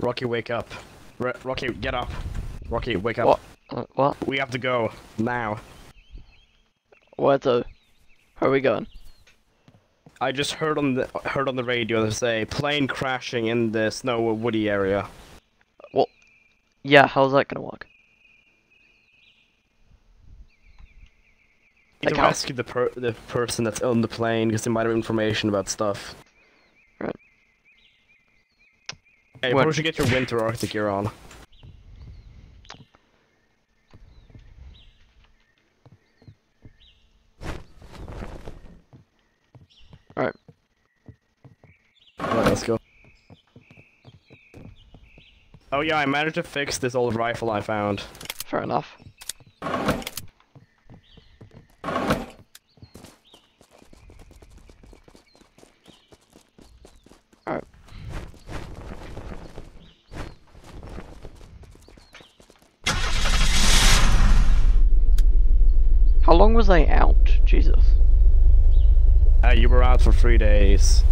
Rocky, wake up. R Rocky, get up. Rocky, wake up. What? What? We have to go now. Where to? Where are we going? I just heard on the heard on the radio they say plane crashing in the snow woody area. Well, yeah, how's that gonna work? Like to how? rescue the per the person that's on the plane because they might have information about stuff. Right. Hey, you What? probably should get your winter arctic gear on. Alright. Alright, let's go. Oh yeah, I managed to fix this old rifle I found. Fair enough. Was I out? Jesus. Uh, you were out for three days.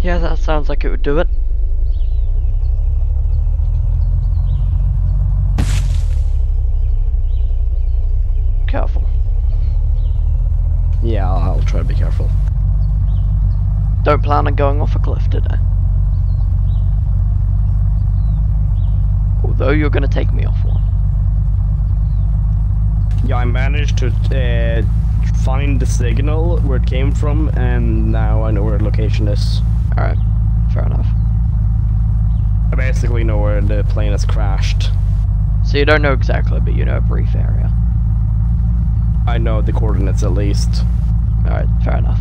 Yeah, that sounds like it would do it. Careful. Yeah, I'll, I'll try to be careful. Don't plan on going off a cliff today. Although you're gonna take me off one. Yeah, I managed to uh, find the signal where it came from, and now I know where the location is. Alright, fair enough. I basically know where the plane has crashed. So you don't know exactly, but you know a brief area. I know the coordinates at least. Alright, fair enough.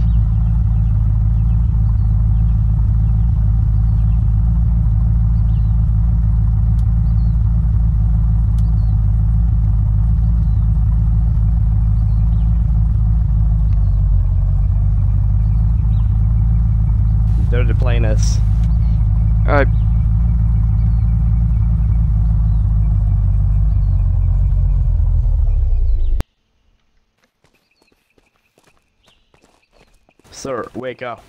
There the plane is. Alright, Sir, wake up.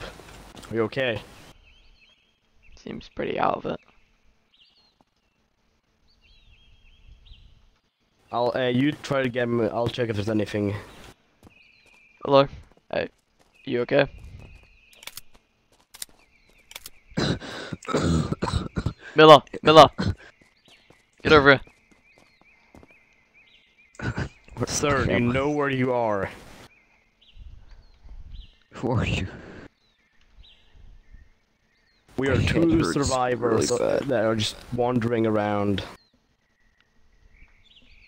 Are you okay? seems pretty out of it. I'll uh, you try to get me. I'll check if there's anything. Hello? Hey, you okay? Miller, Miller! Get over here. Sir, do you know where you are? Who are you? We are two survivors really that are just wandering around.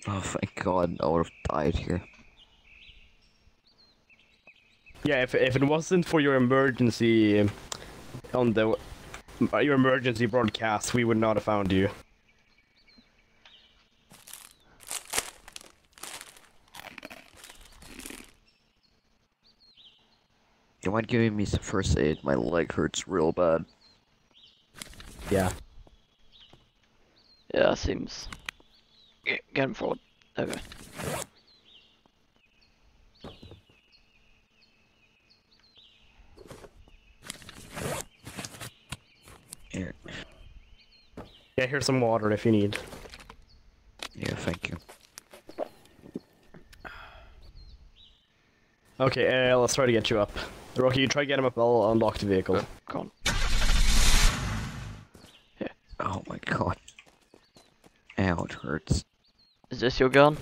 Oh, thank God, I would have died here. Yeah, if if it wasn't for your emergency on the your emergency broadcast, we would not have found you. You mind giving me some first aid? My leg hurts real bad. Yeah. Yeah, seems. Get, get him forward. Okay. Here. Yeah, here's some water if you need. Yeah, thank you. Okay, uh, let's try to get you up. Rocky, you try to get him up. I'll unlock the vehicle. Go on. Oh my God. Ow, it hurts. Is this your gun?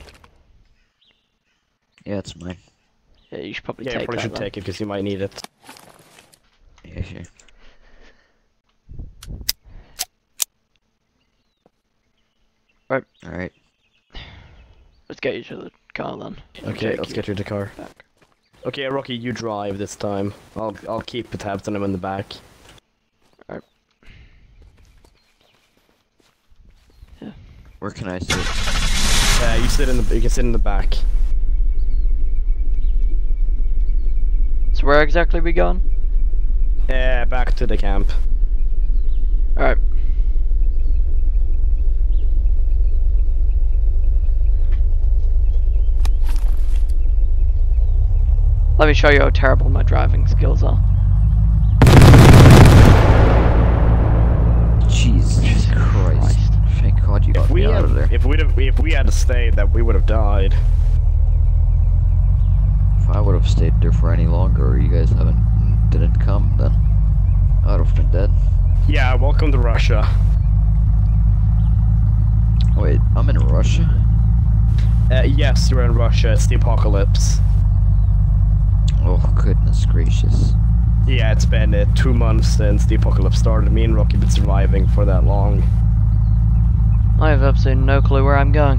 Yeah, it's mine. Yeah, you should probably Yeah, you take probably should then. take it because you might need it. Yeah, sure. Right. Alright. Let's get you to the car then. Okay, Take let's get you to the car. back. Okay, Rocky, you drive this time. I'll I'll keep the tabs on him in the back. Alright. Yeah. Where can I sit? Yeah, you sit in the you can sit in the back. So where exactly we going? Uh, back to the camp. Alright. Let me show you how terrible my driving skills are. Jesus Christ. Christ. Thank God you If got we me out had, of there. if we'd have, if we had stayed, that we would have died. If I would have stayed there for any longer, or you guys haven't didn't come, then I would have been dead. Yeah, welcome to Russia. Wait, I'm in Russia? Uh, yes, you're in Russia. It's the apocalypse. Oh, goodness gracious. Yeah, it's been uh, two months since the apocalypse started. Me and Rocky have been surviving for that long. I have absolutely no clue where I'm going.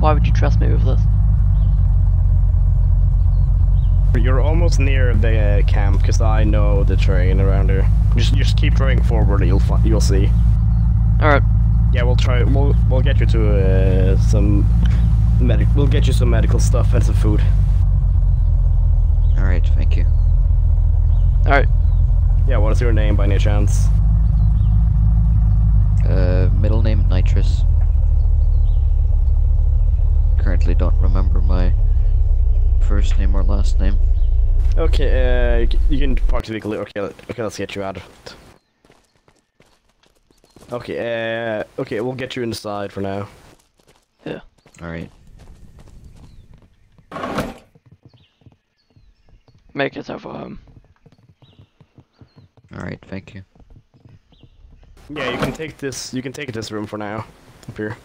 Why would you trust me with this? You're almost near the uh, camp because I know the terrain around here. Just just keep driving forward, and you'll you'll see. Alright, Yeah, we'll try. We'll we'll get you to uh, some medic. We'll get you some medical stuff and some food. Alright, thank you. alright. Yeah, what is your name by any chance? Uh, middle name Nitrous. Currently don't remember my first name or last name. Okay, uh, you c- you can practically. Okay, okay, let's get you out of it. Okay, uh, okay, we'll get you inside for now. Yeah. Alright. Make yourself at home. Alright, thank you. Yeah, you can take this. You can take this room for now. Up here.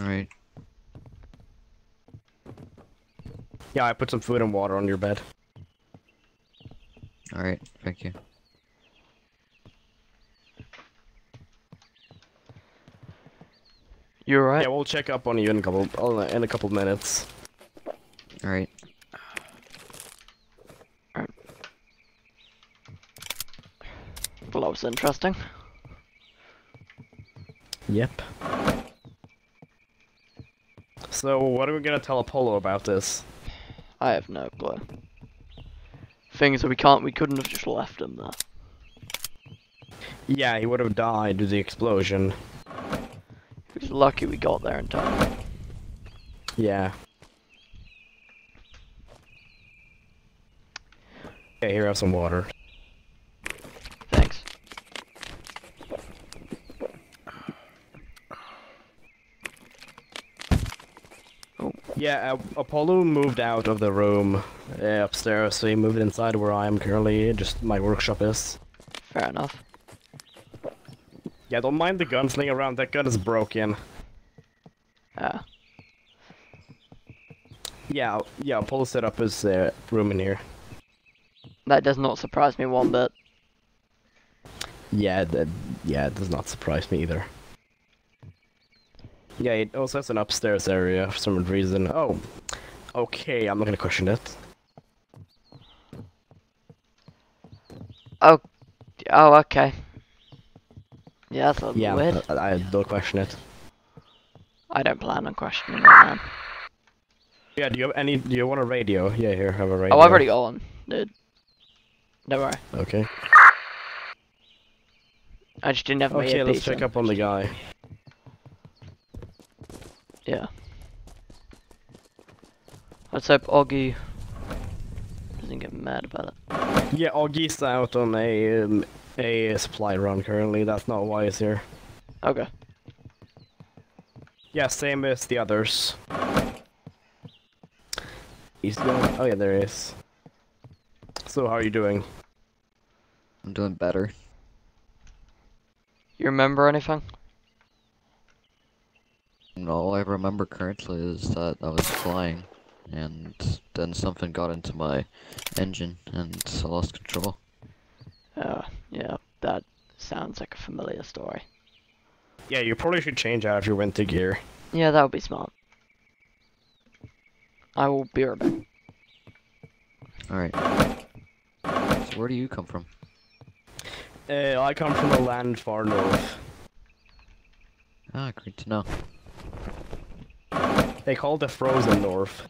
Alright. Yeah, I put some food and water on your bed. Alright, thank you. You alright? Yeah, we'll check up on you in a couple in a couple minutes. Alright. Well, that was interesting. Yep. So, what are we gonna tell Apollo about this? I have no clue. Things that we can't, we couldn't have just left him there. Yeah, he would have died due to the explosion. He was lucky we got there in time. Yeah. Okay, here have some water. Yeah, uh, Apollo moved out of the room uh, upstairs, so he moved inside where I am currently. Just my workshop is. Fair enough. Yeah, don't mind the gunsling around. That gun is broken. Ah, Yeah, yeah. Apollo set up his uh, room in here. that does not surprise me one bit. Yeah, that, yeah, it does not surprise me either. Yeah, it also has an upstairs area for some reason. Oh, okay, I'm not gonna question it. Oh, oh, okay. Yeah, that's a little Yeah, weird. I, I don't question it. I don't plan on questioning it, man. Yeah, do you have any? Do you want a radio? Yeah, here, have a radio. Oh, I've already got one, dude. Don't worry. Okay. I just didn't have my Okay, let's check in. up on the guy. Yeah. Let's hope Augie doesn't get mad about it. Yeah, Augie's out on a um, a supply run currently. That's not why he's here. Okay. Yeah, same as the others. He's going. Oh yeah, there he is. So how are you doing? I'm doing better. You remember anything? And all I remember currently is that I was flying, and then something got into my engine, and I lost control. Uh, yeah, that sounds like a familiar story. Yeah, you probably should change out of your winter gear. Yeah, that would be smart. I will be right back. Alright. So where do you come from? Uh, I come from a land far north. Ah, great to know. They call it the frozen north.